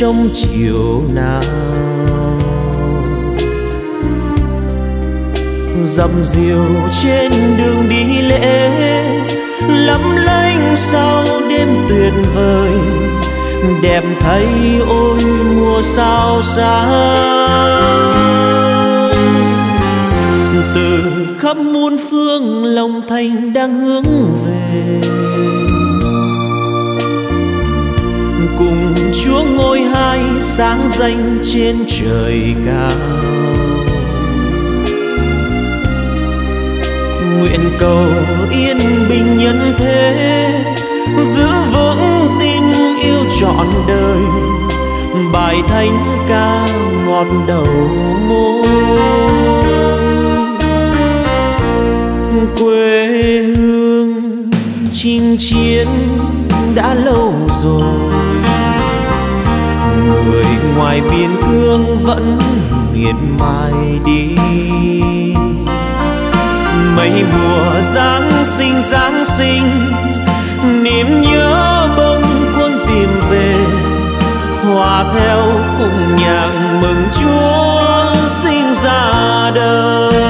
trong chiều nào. Dầm diều trên đường đi lễ, lắm lanh sau đêm tuyệt vời, đẹp thấy ôi mùa sao sáng. Từ khắp muôn phương lòng thành đang hướng về cùng chúa ngôi hai sáng danh trên trời cao. Nguyện cầu yên bình nhân thế, giữ vững tin yêu trọn đời, bài thánh ca ngọt đầu môi. Quê hương chinh chiến đã lâu rồi người ngoài biên cương vẫn miệt mài đi. Mấy mùa giáng sinh giáng sinh, niềm nhớ bâng khuâng tìm về, hòa theo cùng nhạc mừng chúa sinh ra đời.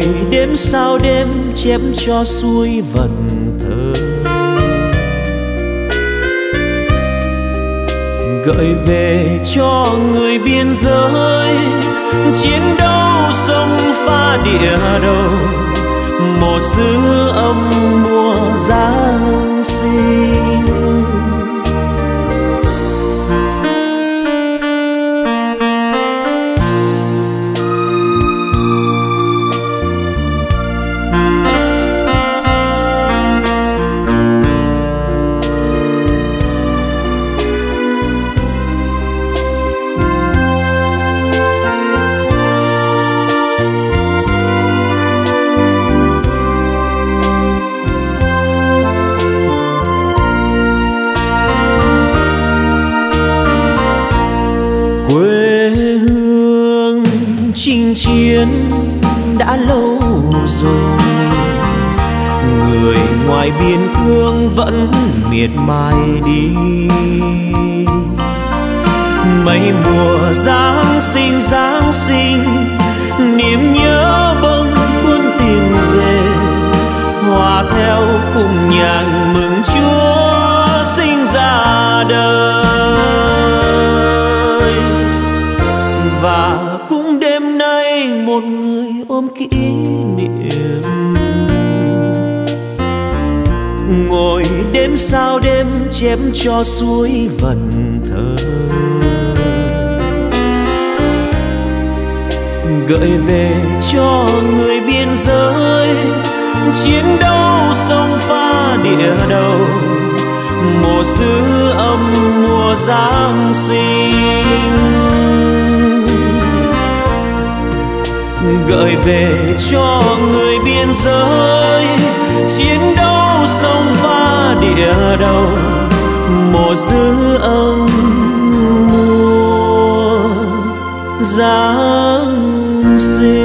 Ngồi đêm sao đêm chém cho xuôi vần thơ. Gợi về cho người biên giới, chiến đấu sông pha địa đầu. Một dư âm mùa giáng sinh. Biên cương vẫn miệt mài đi. Mấy mùa giáng sinh giáng sinh, niềm nhớ bâng khuâng tìm về. Hòa theo cùng nhạc mừng chúa sinh ra đời. Và cũng đêm nay một người ôm kỷ niệm. Đêm sao đêm chém cho suối vần thơ. Gợi về cho người biên giới, chiến đấu sông pha địa đầu. Mùa xứ âm, mùa giáng sinh. Gợi về cho người biên giới chiến đấu sông pha địa đầu mùa dư âm mùa giáng sinh.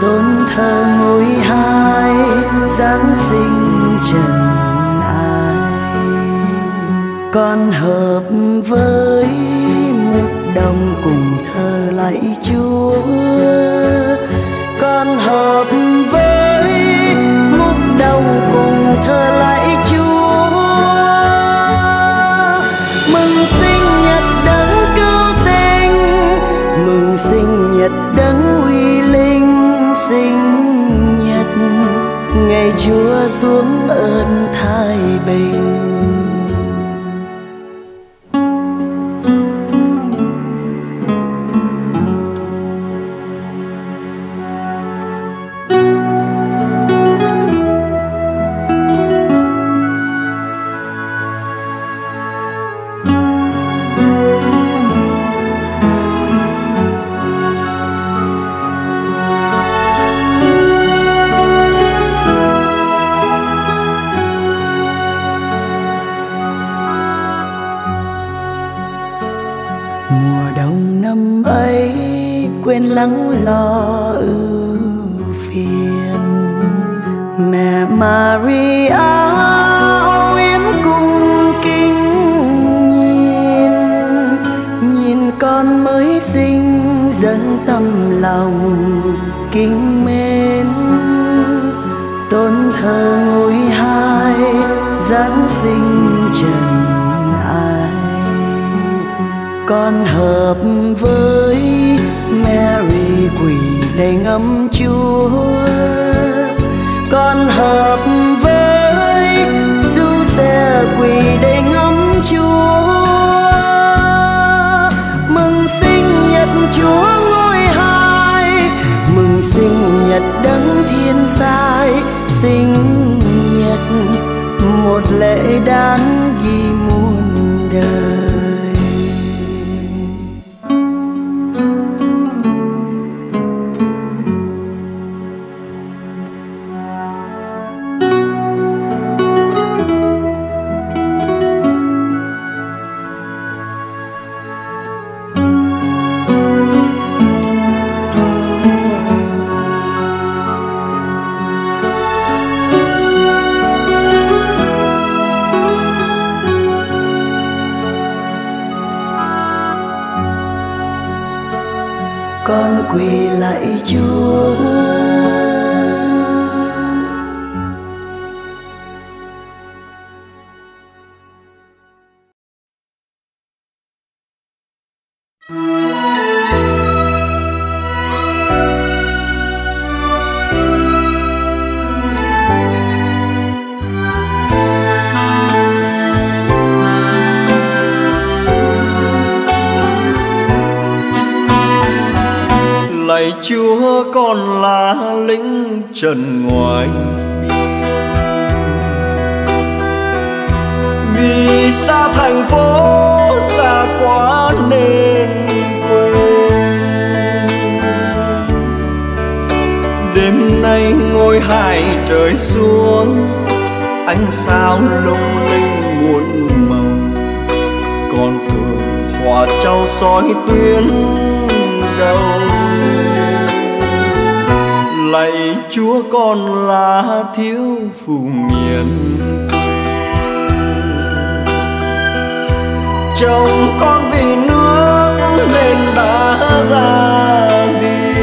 Tôn thờ ngôi hai giáng sinh trần ai. Con hợp với mục đồng cùng thờ lạy chúa. Con hợp với mục đồng chúa xuống con hợp với Mary, quỳ đầy ngâm Chúa. Con hợp với du xe quỳ đầy ngâm Chúa. Mừng sinh nhật Chúa ngôi hai, mừng sinh nhật đấng thiên sai. Sinh nhật một lễ đáng ghi chúa lạy chúa con là lính trần ngoài biên vì xa thành phố, xa quá nên quên. Đêm nay ngôi hải trời xuống, ánh sao lung linh muôn màu. Con tường hòa trao soi tuyến lạy chúa con là thiếu phụ miền. Chồng con vì nước nên đã ra đi.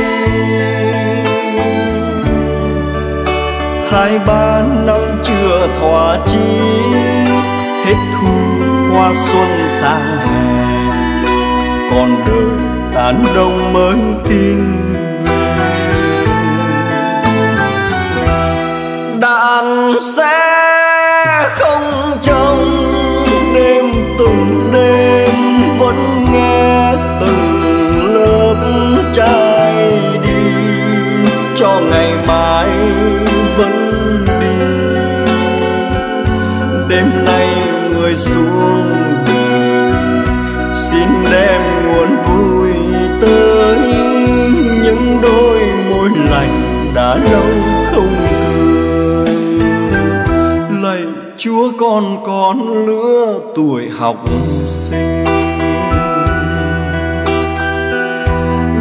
Hai ba năm chưa thỏa chí, hết thu qua xuân sang hè. Còn đời tàn đông mới tin. Xuống đời xin đem nguồn vui tới những đôi môi lành đã lâu không cười lạy chúa con con lứa tuổi học sinh.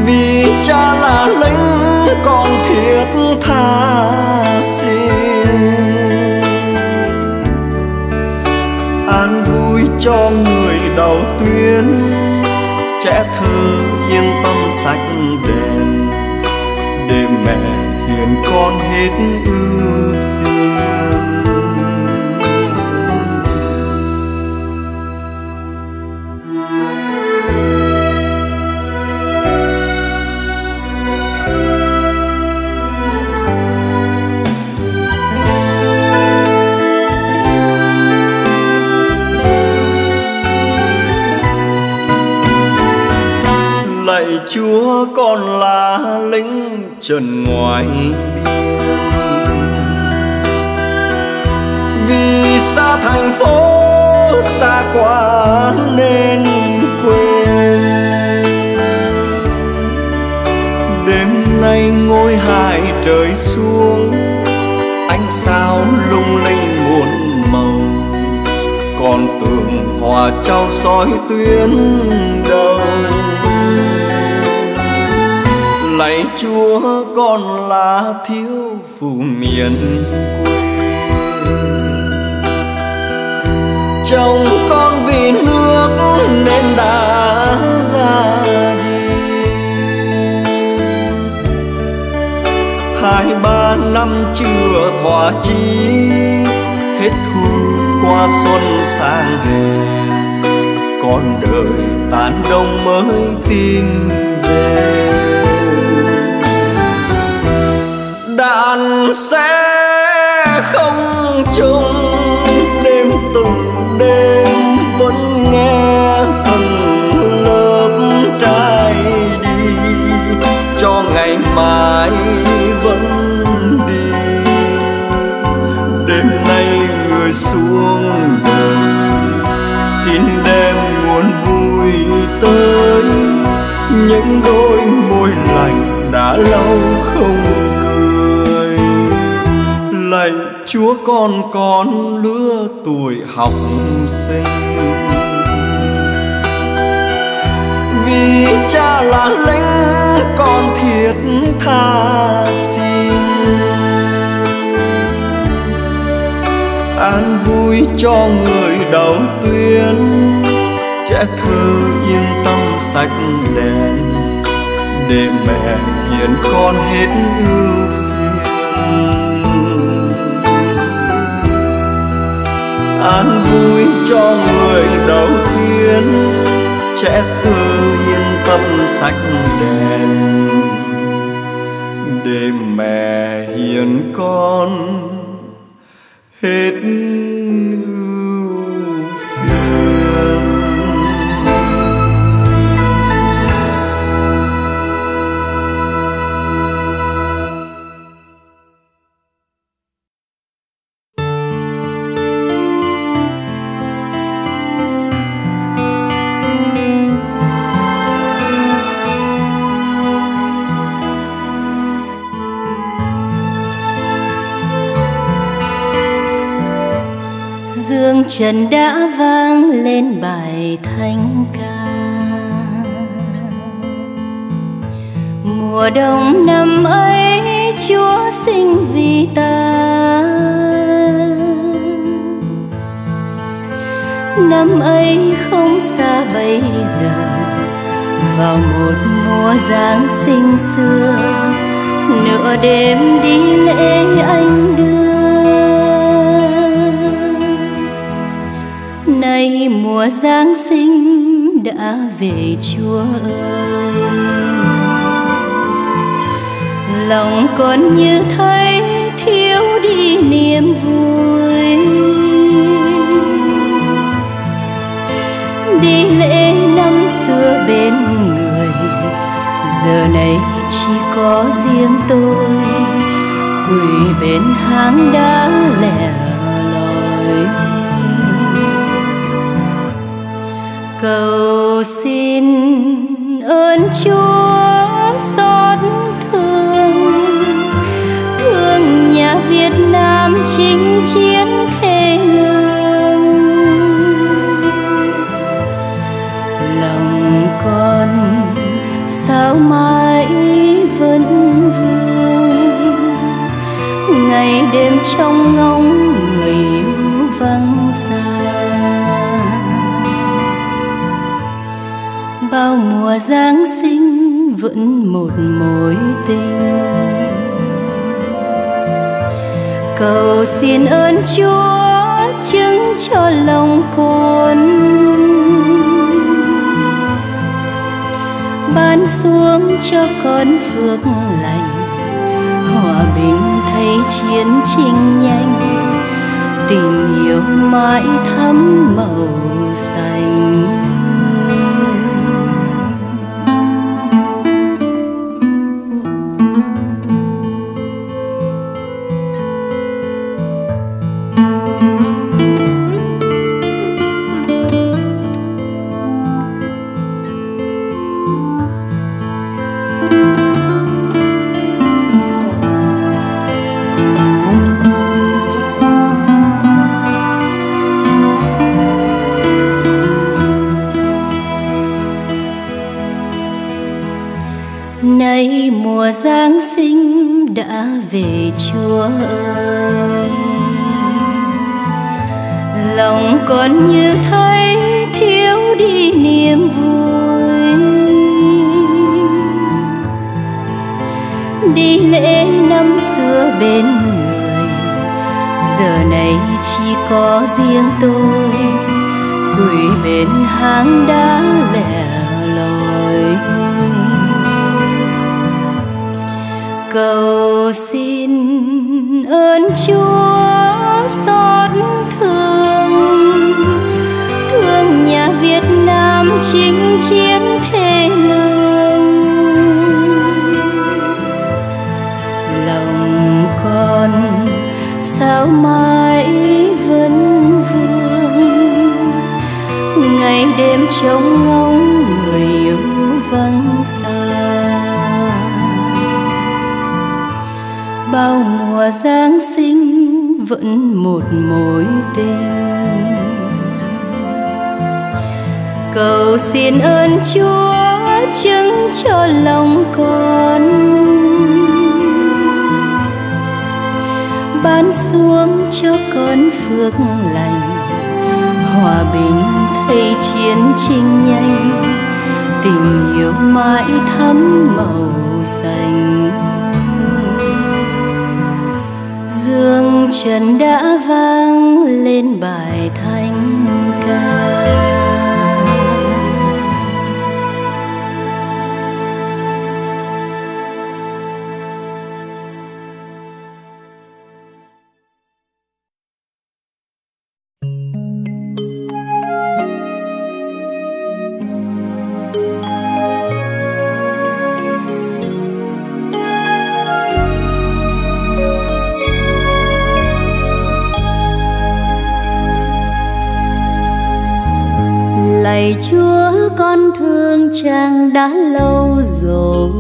Vì cha là lính con thiết tha xin. Cho người đầu tuyến trẻ thơ yên tâm sạch đèn để mẹ hiền con hết ưu con là lính trần ngoài biên. Vì xa thành phố, xa quá nên quên. Đêm nay ngôi hải trời xuống, ánh sao lung linh muôn màu. Còn tường hòa trao soi tuyến đầu lạy chúa con là thiếu phụ miền quê. Chồng con vì nước nên đã ra đi. Hai ba năm chưa thỏa chí, hết thu qua xuân sang hè. Con đời tàn đông mới tin sẽ không chung. Đêm từng đêm vẫn nghe từng lớp trai đi. Cho ngày mai vẫn đi. Đêm nay người xuống đời xin đem nguồn vui tới. Những đôi môi lành đã lâu không chúa con con lứa tuổi học sinh. Vì cha là lính con thiệt tha xin. An vui cho người đầu tuyến trẻ thơ yên tâm sạch đèn. Để mẹ hiền con hết ưu an vui cho người đầu tiên. Trẻ thơ yên tâm sạch đèn. Để mẹ hiền con, hết trần đã vang lên bài thánh ca. Mùa đông năm ấy, chúa sinh vì ta. Năm ấy không xa bây giờ, vào một mùa giáng sinh xưa, nửa đêm đi lễ anh đưa mùa giáng sinh đã về chúa ơi. Lòng con như thấy thiếu đi niềm vui. Đi lễ năm xưa bên người, giờ này chỉ có riêng tôi. Quỳ bên hang đá lẻ loi. Cầu xin ơn chúa xót thương. Thương nhà việt nam chinh chiến thế lương. Lòng con sao mãi vẫn vương. Ngày đêm trong giáng sinh vẫn một mối tình. Cầu xin ơn chúa chứng cho lòng con ban xuống cho con phước lành, hòa bình thay chiến tranh nhanh. Tình yêu mãi thắm màu hàng đá. Xin ơn chúa chứng cho lòng con. Ban xuống cho con phước lành, hòa bình thay chiến tranh nhanh tình yêu mãi thắm màu xanh. Dương trần đã vang lên bài thanh ca. lâu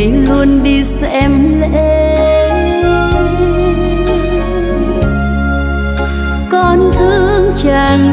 ngày luôn đi xem lễ. Con thương chàng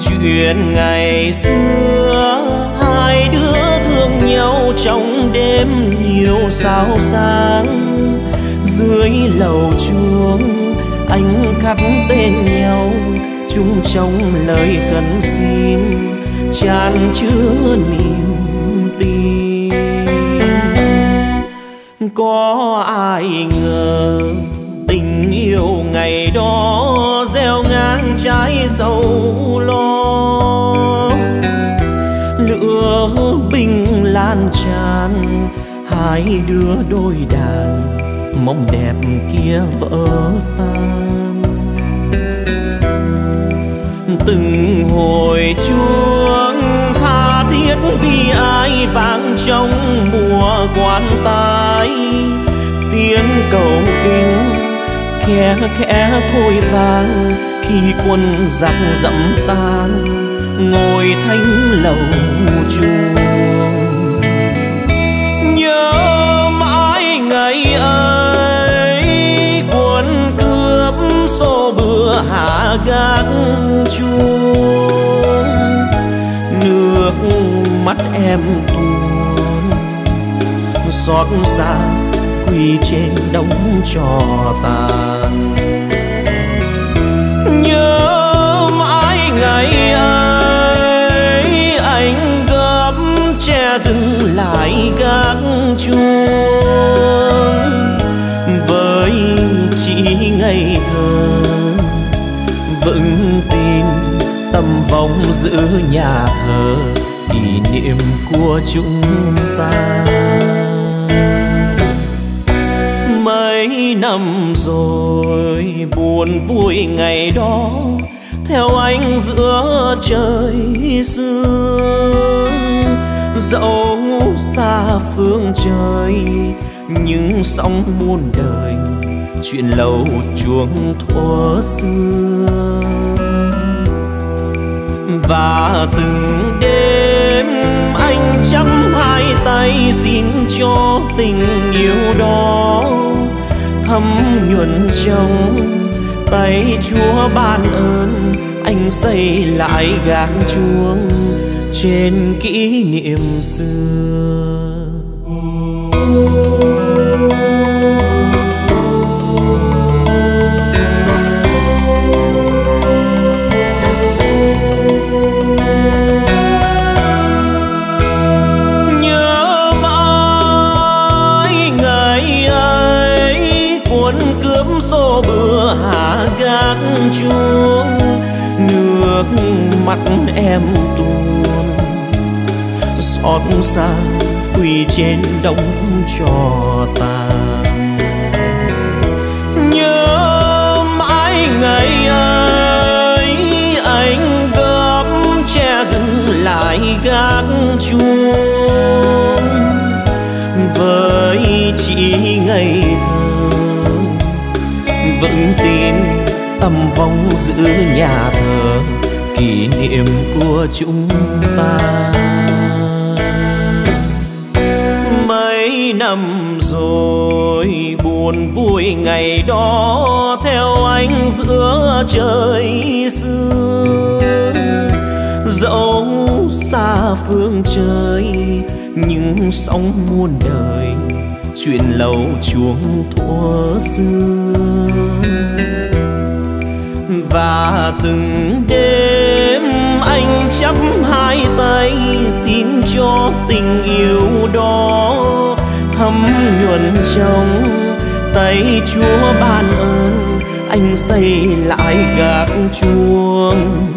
chuyện ngày xưa, hai đứa thương nhau trong đêm nhiều sao sáng. Dưới lầu chuông, anh khắc tên nhau, chung trong lời khấn xin tràn chứa niềm tin. Có ai ngờ tình yêu ngày đó theo ngang trái sầu lo. Lửa bình lan tràn, hai đứa đôi đàn mong đẹp kia vỡ tan. Từng hồi chuông tha thiết vì ai vang trong mùa quan tài tiếng cầu kinh khe khẽ thôi vang khi quân giặc dẫm tan, ngồi thanh lầu chuông nhớ mãi ngày ấy, quân cướp xô bừa hạ gác chuông. Nước mắt em tuôn xót xa quỳ trên đống trò tàn. Nhớ mãi ngày ấy, anh gấm che dừng lại gác chuông. Với chị ngày thơ, vững tin tâm vọng giữ nhà thờ, kỷ niệm của chúng ta mấy năm rồi, buồn vui ngày đó, theo anh giữa trời sương. Dẫu xa phương trời nhưng sóng muôn đời, chuyện lâu chuông thuở xưa. Và từng đêm, anh chăm hai tay xin cho tình yêu đó thấm nhuần trong tay chúa ban ơn, anh xây lại gác chuông trên kỷ niệm xưa. Cho ta. Tàn nhớ mãi ngày ấy, anh gấp che dừng lại gác chuông. Với chị ngày thơ, vững tin tâm vong giữ nhà thờ, kỷ niệm của chúng ta. Năm rồi, buồn vui ngày đó theo anh giữa trời sương. Dẫu xa phương trời, nhưng sóng muôn đời, chuyện lâu chuông thuở xưa. Và từng đêm anh chắp hai tay xin cho tình yêu đó thấm nhuần trong tay chúa ban ơn. Anh xây lại gác chuông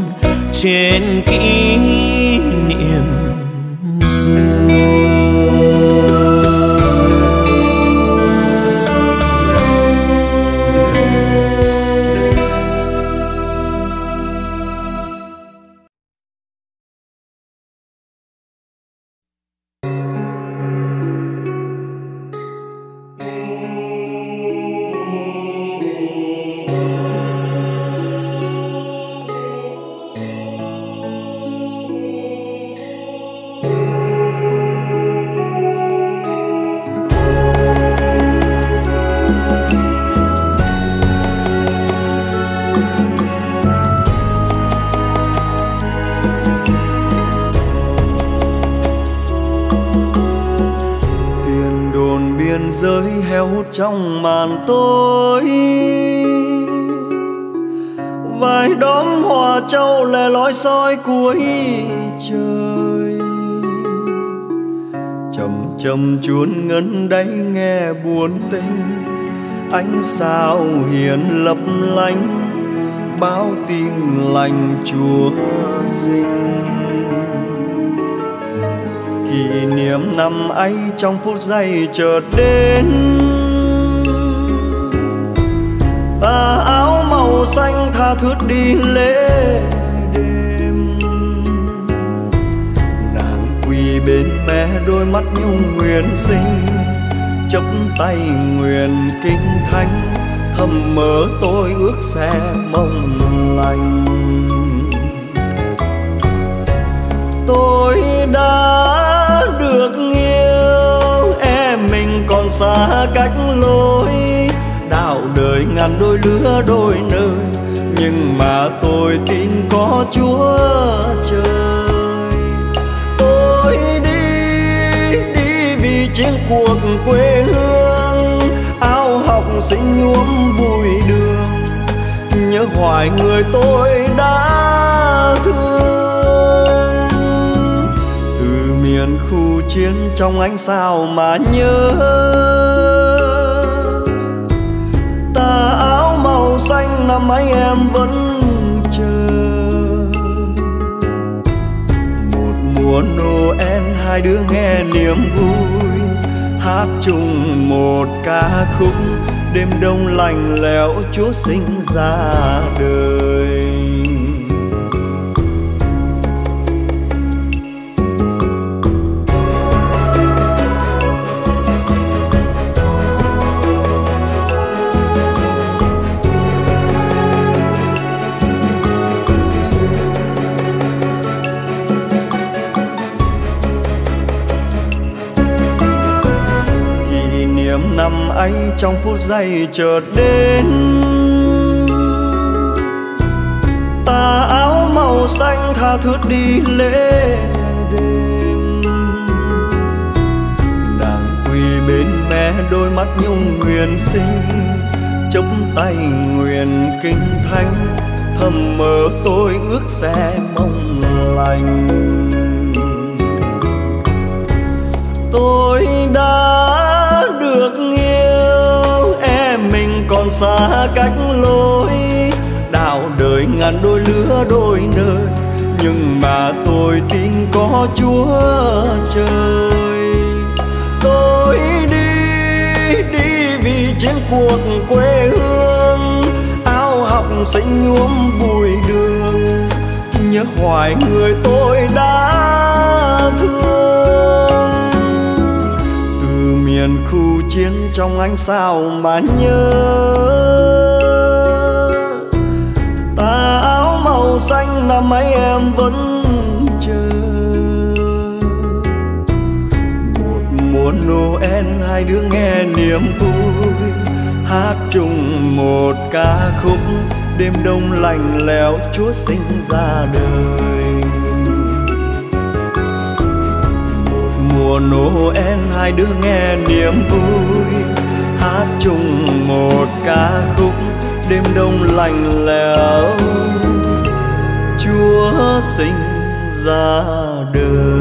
trên kia tình. Ánh sao hiền lấp lánh, báo tin lành chúa sinh. Kỷ niệm năm ấy trong phút giây chợt đến. Ta áo màu xanh tha thướt đi lễ đêm. Nàng quỳ bên mẹ đôi mắt nhung nguyện sinh chấp tay nguyện kinh thánh, thầm mơ tôi ước sẽ mong lành. Tôi đã được yêu, em mình còn xa cách lối. Đạo đời ngàn đôi lứa đôi nơi, nhưng mà tôi tin có chúa trời. Tôi đi đi vì chiến cuộc quê nhuốm bụi đường, nhớ hoài người tôi đã thương. Từ miền khu chiến trong ánh sao mà nhớ ta áo màu xanh năm ấy em vẫn chờ. Một mùa noel, hai đứa nghe niềm vui, hát chung một ca khúc đêm đông lạnh lẽo chúa sinh ra đời. Anh ấy trong phút giây chợt đến. Tà áo màu xanh tha thướt đi lễ đêm đang quỳ bên mẹ đôi mắt nhung nguyện sinh chống tay nguyện kinh thánh, thầm mơ tôi ước sẽ mong lành. Tôi đã được còn xa cách lối. Đạo đời ngàn đôi lứa đôi nơi, nhưng mà tôi tin có chúa trời. Tôi đi đi vì chiến cuộc quê hương áo học sinh nhuốm bụi đường. Nhớ hoài người tôi đã thương miền khu chiến trong ánh sao mà nhớ. Ta áo màu xanh năm ấy em vẫn chờ. Một mùa noel, hai đứa nghe niềm vui. Hát chung một ca khúc, đêm đông lạnh lẽo, chúa sinh ra đời. Mùa noel, hai đứa nghe niềm vui. Hát chung một ca khúc, đêm đông lạnh lẽo. Chúa sinh ra đời.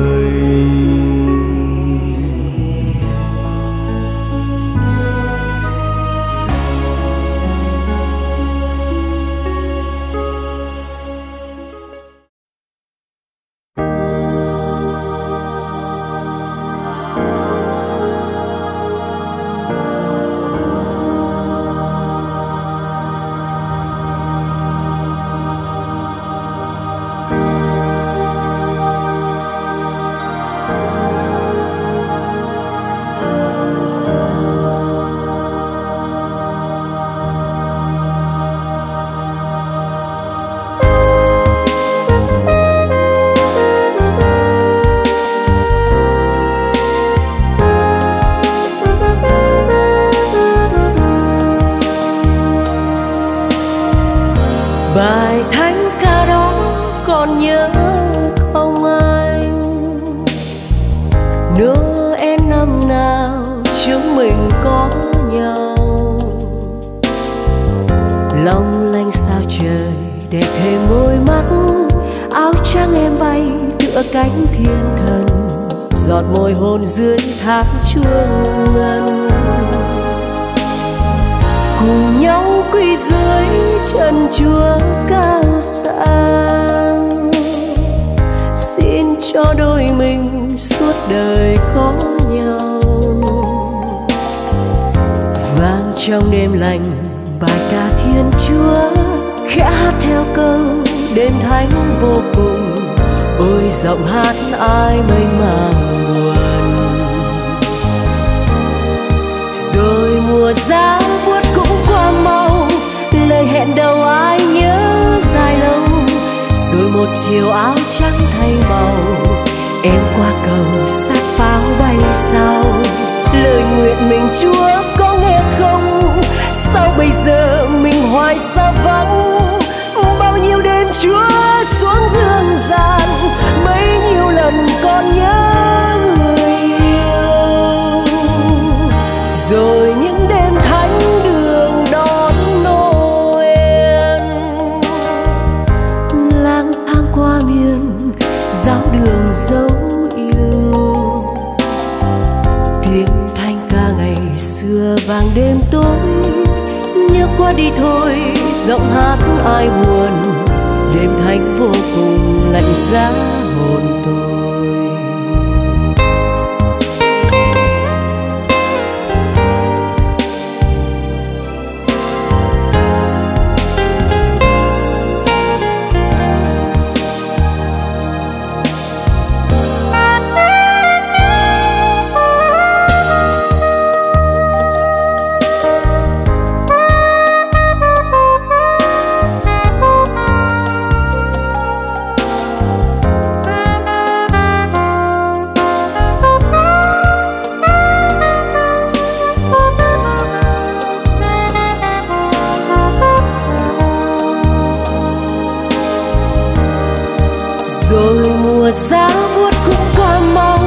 Rồi mùa giá buốt cũng qua mau,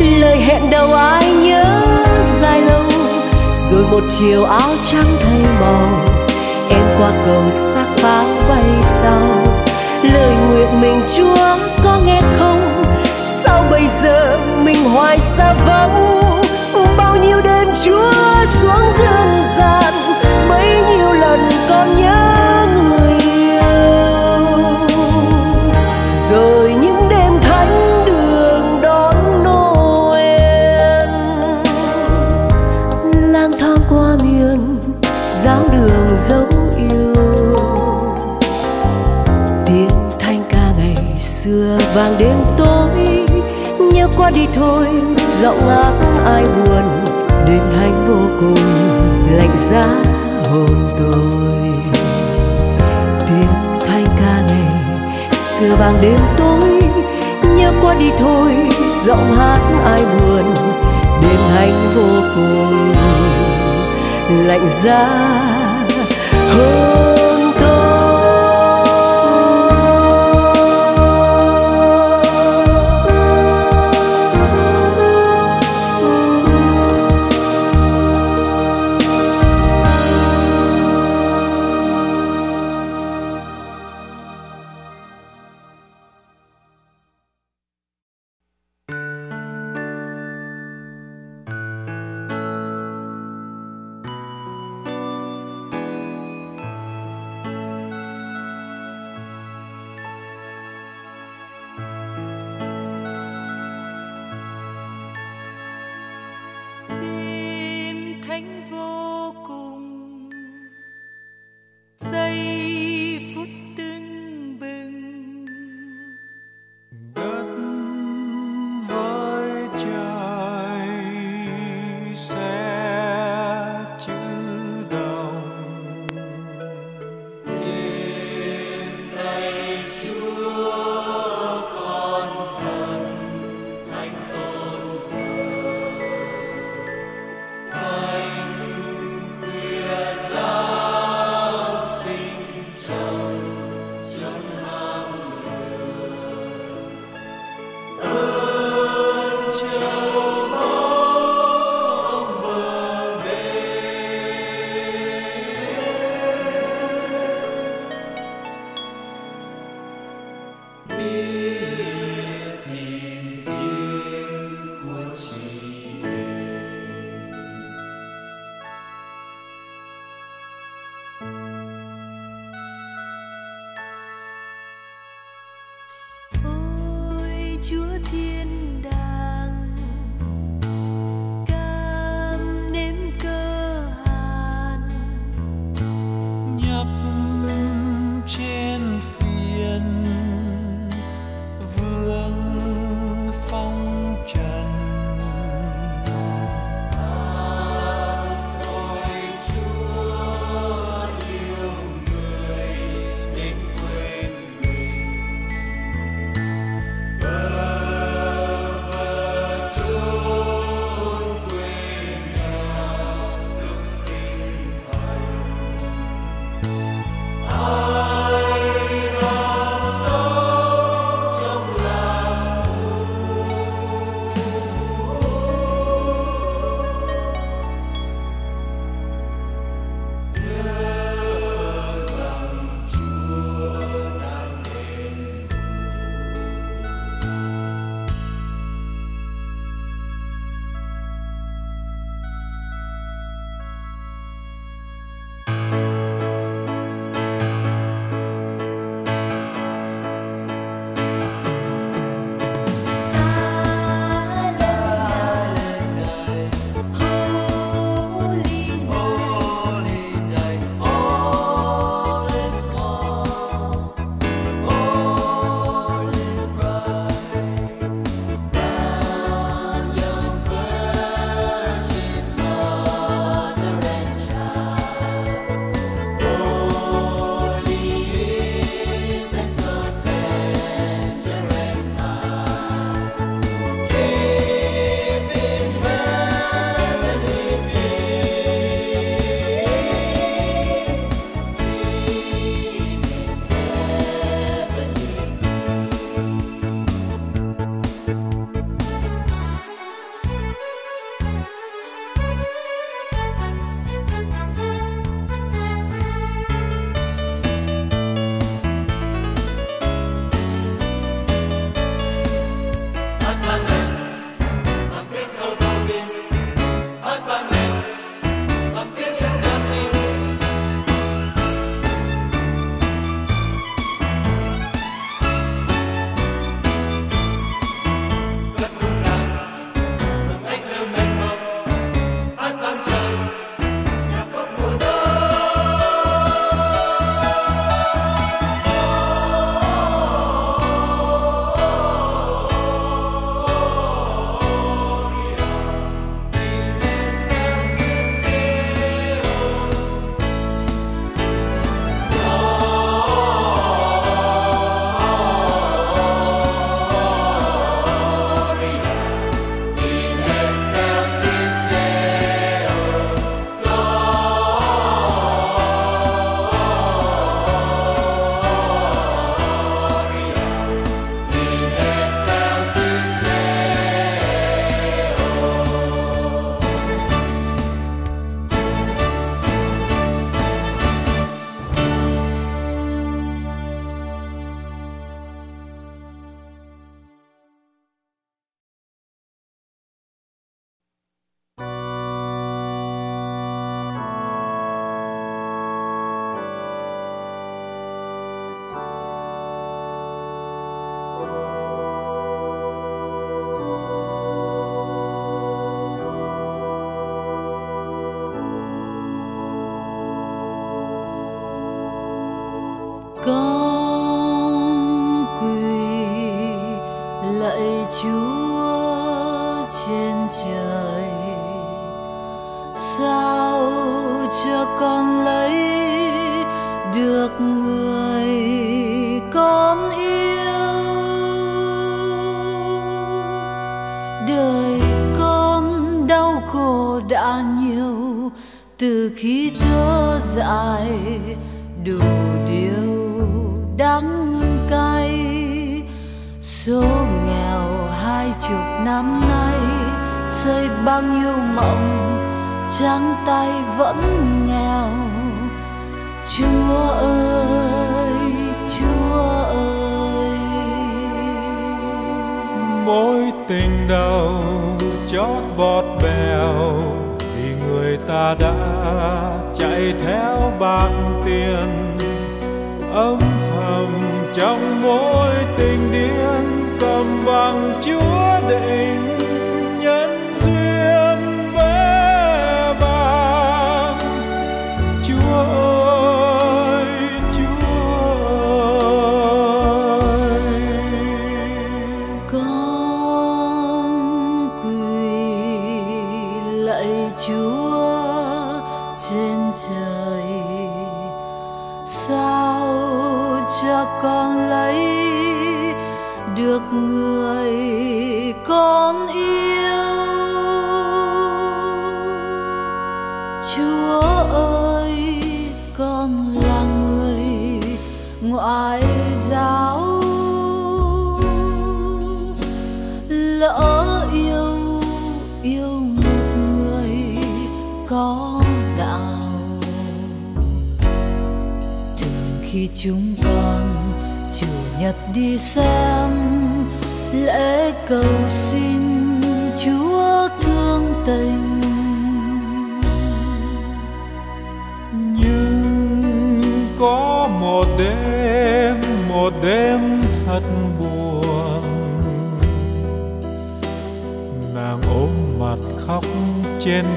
lời hẹn đầu ai nhớ dài lâu. Rồi một chiều áo trắng thay màu, em qua cầu xác pháo bay sau lời nguyện mình chúa có nghe không? Sao bây giờ mình hoài xa vắng? Bao nhiêu đêm chúa xuống dương gian? Giọng hát ai buồn đêm thanh vô cùng lạnh giá hồn tôi. Tiếng thanh ca ngày xưa vàng đêm tối, nhớ qua đi thôi, giọng hát ai buồn đêm thanh vô cùng lạnh giá hồn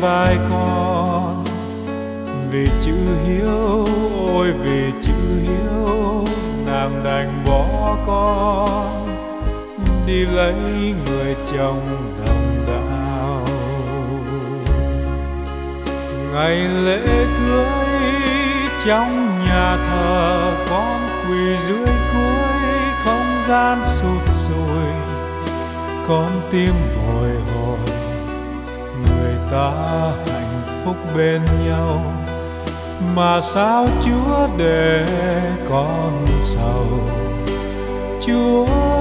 vai con. Vì chữ hiếu, ôi vì chữ hiếu, nàng đành bỏ con. Đi lấy người chồng đồng đạo. Ngày lễ cưới, trong nhà thờ con quỳ dưới cuối không gian sụt sùi. Con tim bồi ta hạnh phúc bên nhau. Mà sao chúa để con sầu chúa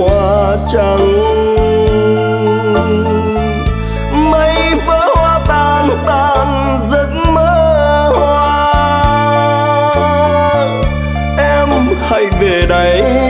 hoa trắng mây phá hoa tan tan giấc mơ hoa. Em hãy về đây.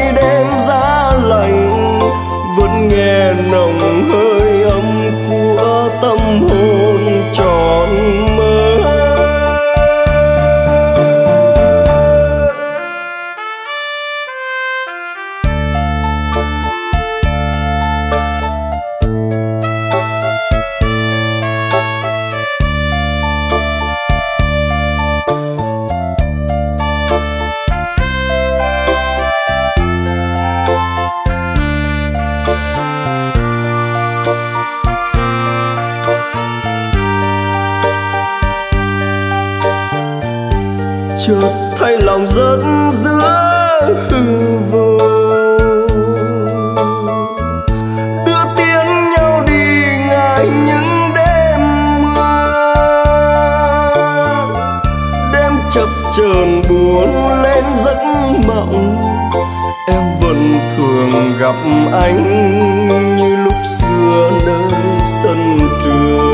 gặp anh như lúc xưa nơi sân trường.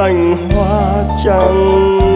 thành hoa trắng.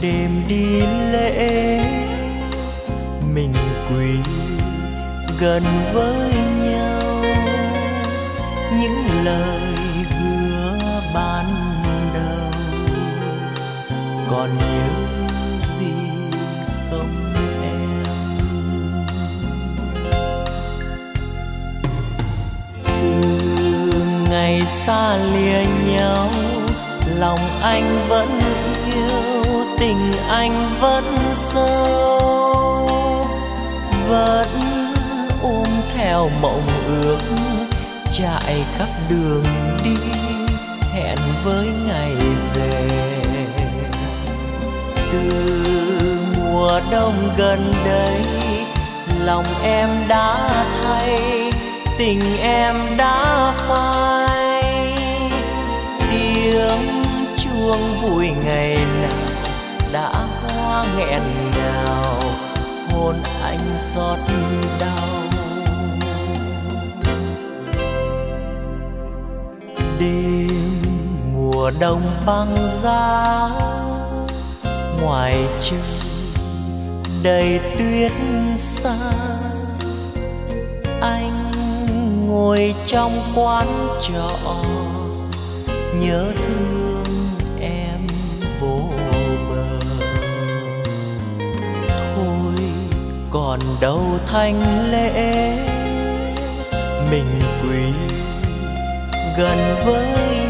Đêm đi lễ, mình quỳ gần với nhau. Những lời hứa ban đầu, còn nhớ gì không em? Từ ngày xa lìa nhau, lòng anh vẫn yêu tình anh vẫn sâu, vẫn ôm theo mộng ước chạy khắp đường đi, hẹn với ngày về. Từ mùa đông gần đây, lòng em đã thay, tình em đã phai. Tiếng chuông vui ngày nào nghẹn ngào hôn anh xót đau. Đêm mùa đông băng giá, ngoài trời đầy tuyết xa. Anh ngồi trong quán trọ, nhớ thương còn đâu thanh lễ mình quỳ gần với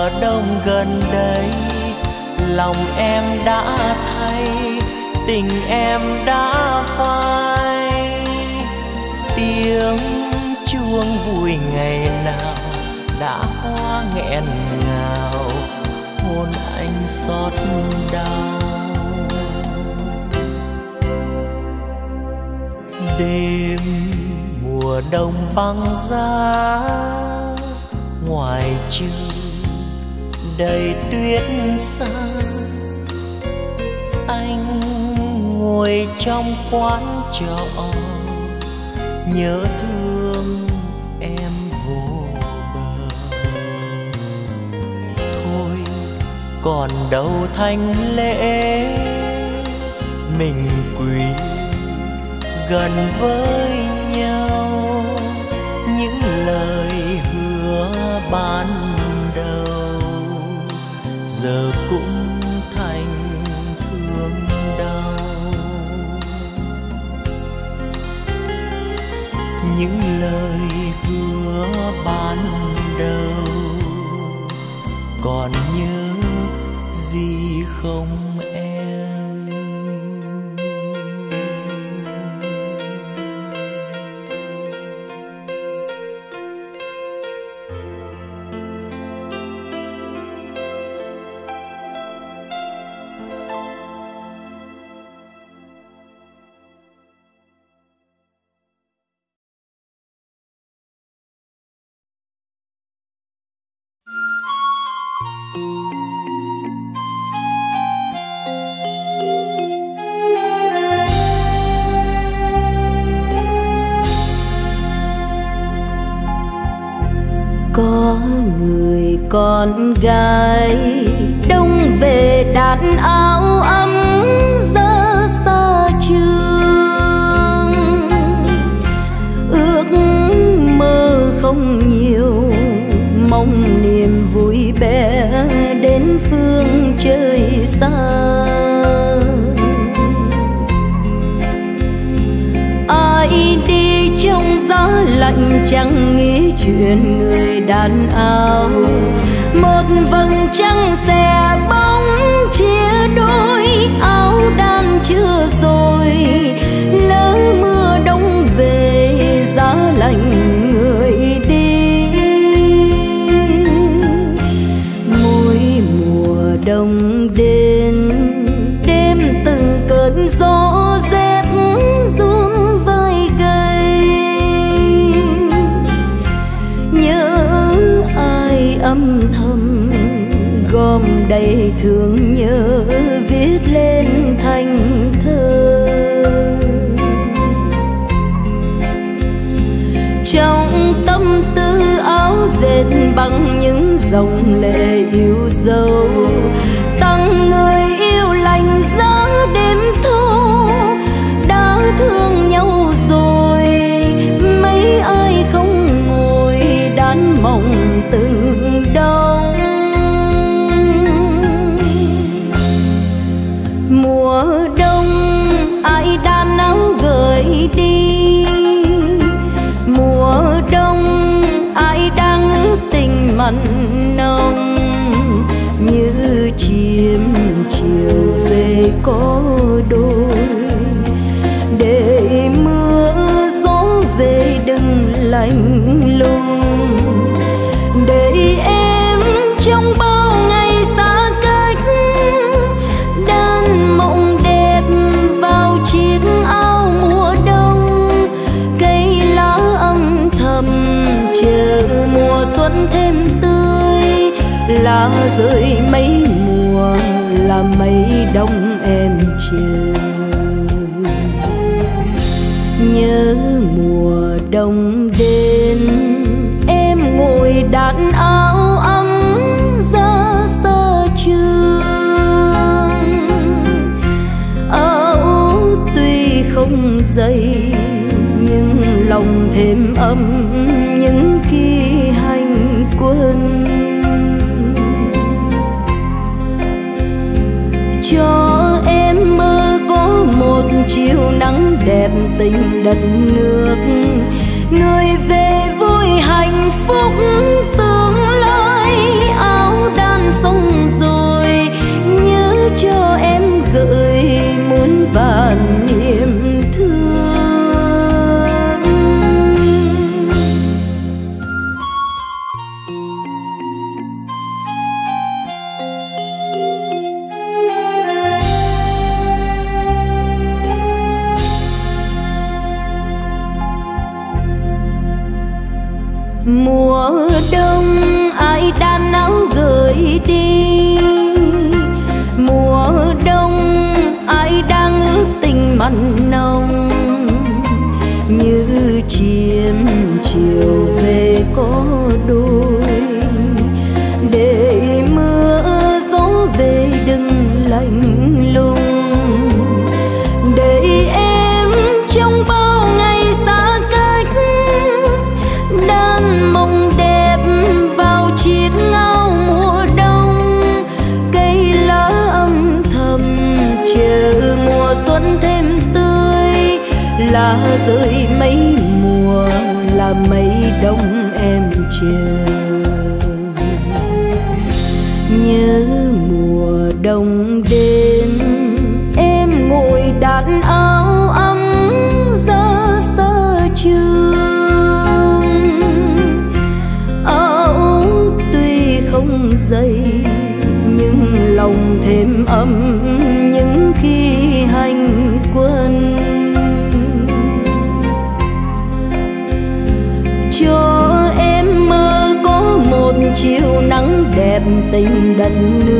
mùa đông gần đây. Lòng em đã thay, tình em đã phai. Tiếng chuông vui ngày nào đã hoa nghẹn ngào hôn anh xót đau. Đêm mùa đông băng giá ngoài trời đầy tuyết xa. Anh ngồi trong quán trọ, nhớ thương em vô bờ. Thôi, còn đâu thanh lễ, mình quỳ gần với nhau. Những lời giờ cũng thành thương đau. Những lời hứa ban đầu còn nhớ gì không? Bằng những dòng lệ yêu dấu. Chiều có đôi. Để mưa gió về đừng lạnh lùng. Để em trong bao ngày xa cách đan mộng đẹp vào chiếc áo mùa đông. Cây lá âm thầm chờ mùa xuân thêm tươi. Lá rơi mấy mùa là mấy đông em chờ nhớ mùa đông đến, em ngồi đạn áo ấm ra xa trường. Áo tuy không dày, nhưng lòng thêm ấm đẹp tình đất nước người về vui hạnh phúc. Có đôi. Để mưa gió về đừng lạnh lùng. Để em trong bao ngày xa cách đan mộng đẹp vào chiếc áo mùa đông. Cây lá âm thầm chờ mùa xuân thêm tươi. Lá rơi mấy mùa là mấy đông em chờ nhớ mùa đông đến tình đất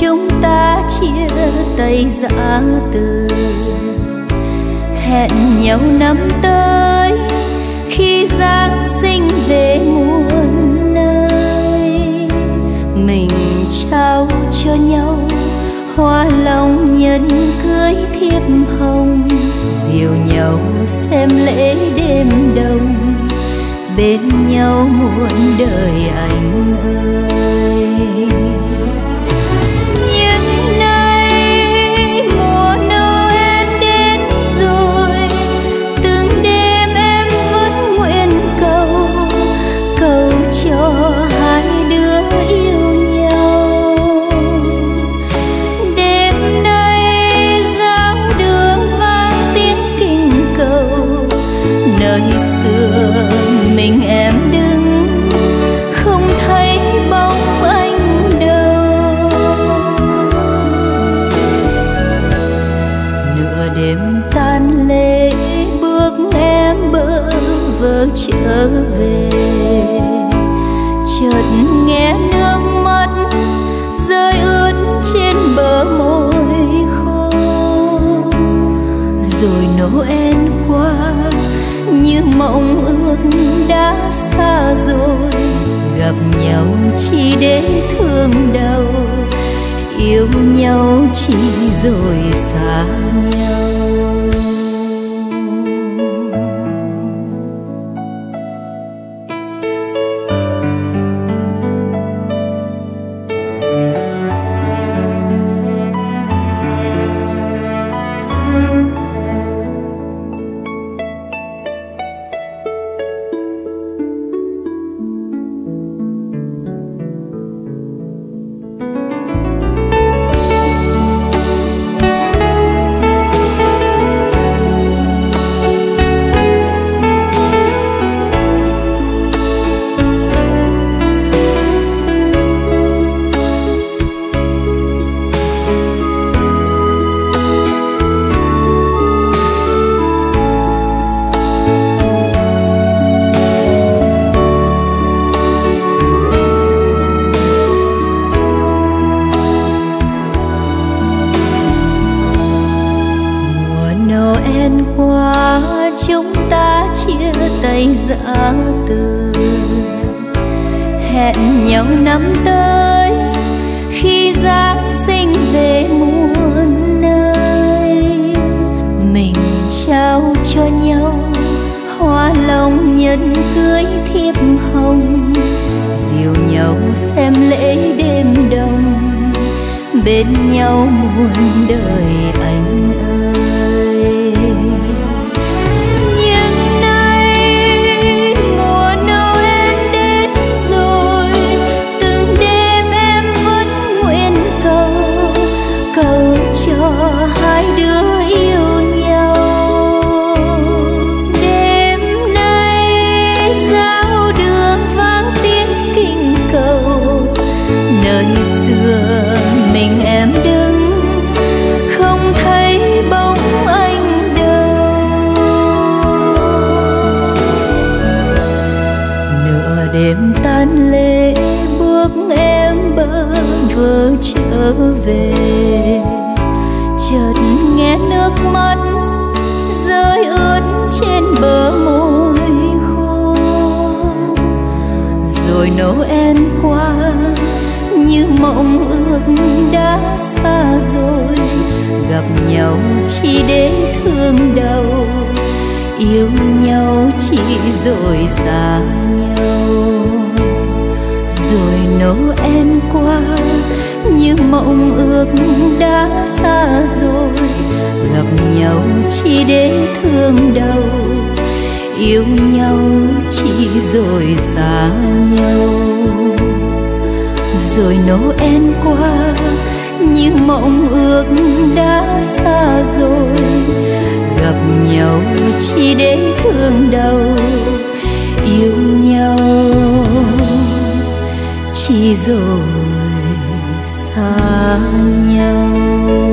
chúng ta chia tay dã từ. Hẹn nhau năm tới, khi giáng sinh về muôn nơi. Mình trao cho nhau hoa lòng nhân cưới thiếp hồng. Dìu nhau xem lễ đêm đông. Bên nhau muôn đời anh ơi. en qua, như mộng ước đã xa rồi. Gặp nhau chỉ để thương đau yêu nhau chỉ rồi xa nhau. rồi Noel qua, những mộng ước đã xa rồi. Gặp nhau chỉ để thương đau yêu nhau chỉ rồi xa nhau.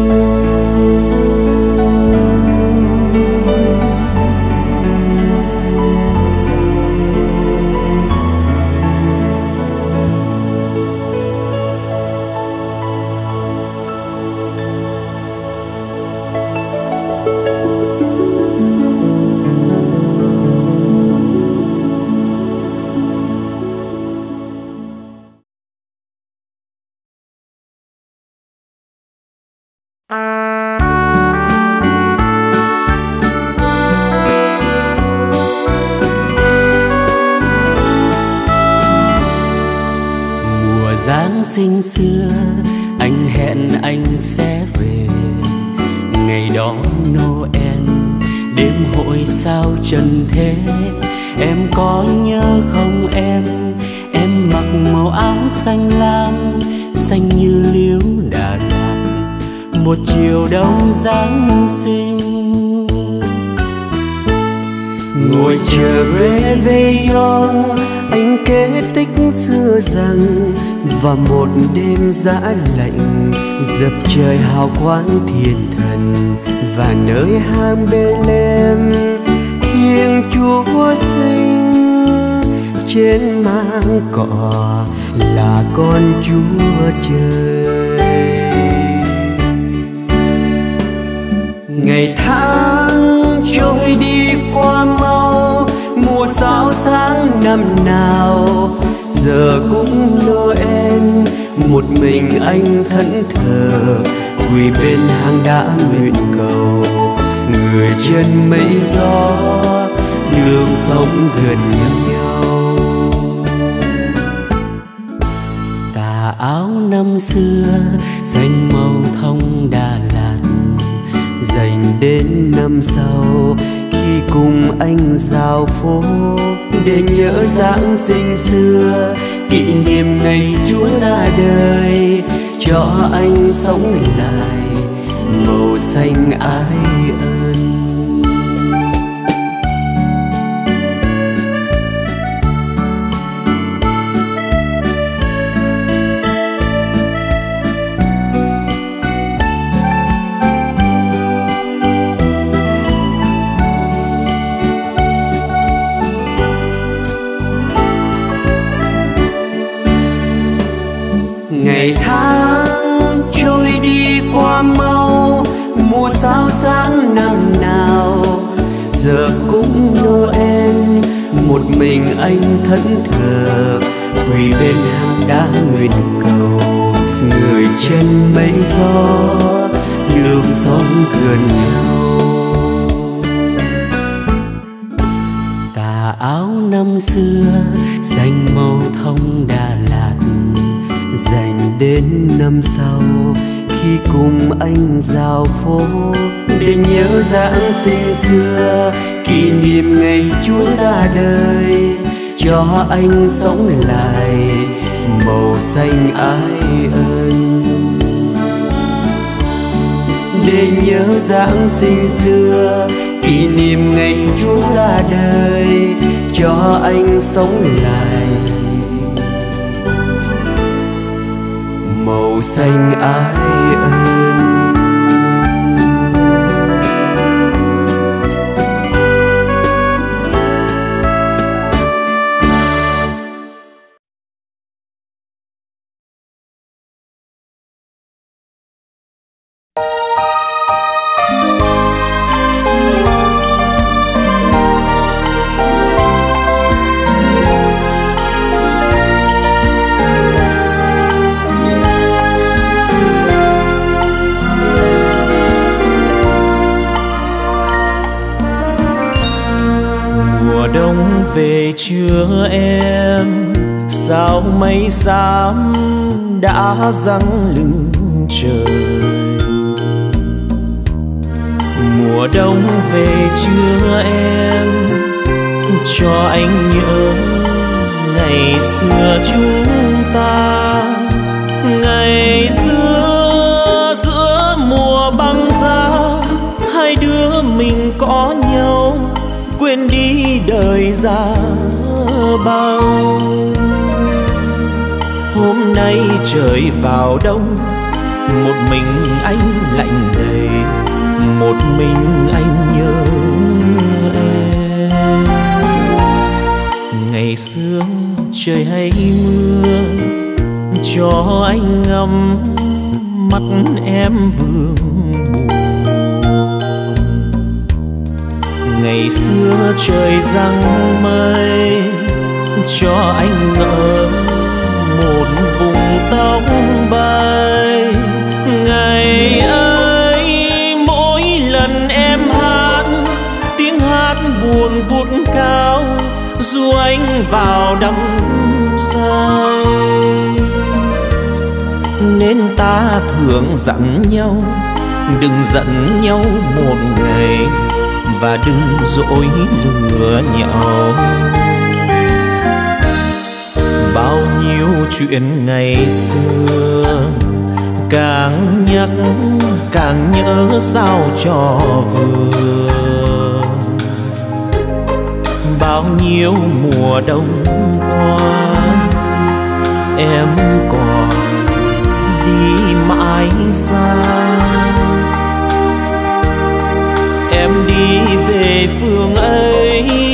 Đêm dã lạnh, dập trời hào quang thiên thần và nơi hang bê lem. Thiên chúa sinh trên mang cỏ là con chúa trời. Ngày tháng trôi đi qua mau, mùa sao sáng năm nào, giờ cũng noel một mình anh thẫn thờ, quỳ bên hang đá nguyện cầu. Người trên mây gió đường sống gần nhau. Tà áo năm xưa xanh màu thông đà lạt. Dành đến năm sau, khi cùng anh giao phố để nhớ giáng sinh xưa kỷ niệm ngày chúa ra đời cho anh sống lại màu xanh ái ơi. Mình anh thẫn thờ, quỳ bên hang đá nguyện cầu. Người trên mây gió được sống gần nhau. Tà áo năm xưa xanh màu thông đà lạt. Dành đến năm sau, khi cùng anh giao phố để nhớ giáng sinh xưa kỷ niệm ngày chúa ra đời, cho anh sống lại, màu xanh ái ân. Để nhớ giáng sinh xưa, kỷ niệm ngày chúa ra đời, cho anh sống lại. Màu xanh ái ân. Mùa đông về chưa em? Cho anh nhớ, ngày xưa chúng ta, ngày xưa giữa mùa băng giá hai đứa mình có nhau, quên đi đời già bao. Hôm nay trời vào đông, một mình anh lạnh một mình anh nhớ em. Ngày xưa trời hay mưa, cho anh ngắm mắt em vương buồn. Ngày xưa trời răng mây, cho anh ngỡ một vùng tóc bay. Ngày anh vào đắm say. Nên ta thường dặn nhau, đừng giận nhau một ngày, và đừng dỗi lừa nhau. Bao nhiêu chuyện ngày xưa, càng nhắc, càng nhớ sao cho vừa bao nhiêu mùa đông qua, em còn đi mãi xa. Em đi về phương ấy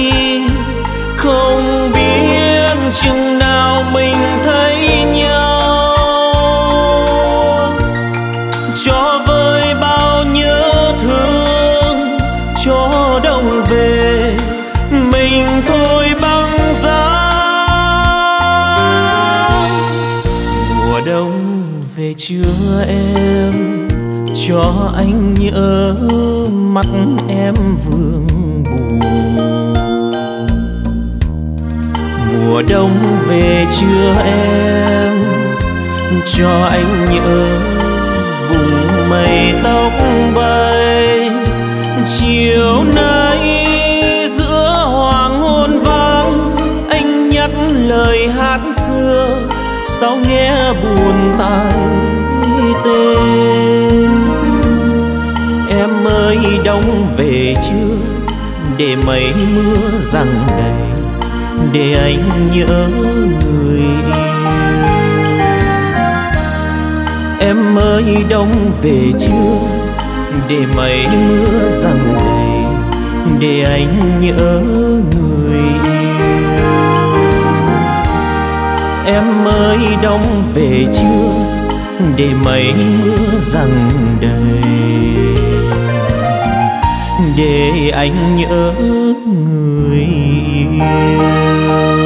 em, cho anh nhớ mắt em vương buồn. Mùa đông về chưa em, cho anh nhớ vùng mây tóc bay. Chiều nay giữa hoàng hôn vắng anh nhắc lời hát xưa sao nghe buồn tai tên em ơi, đông về chưa? Để mấy mưa rằng đầy, để anh nhớ người yêu. Em ơi, đông về chưa? Để mấy mưa rằng đầy, để anh nhớ người yêu. Em ơi, đông về chưa? Để mấy mưa rằng đầy để anh nhớ người yêu.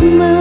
mơ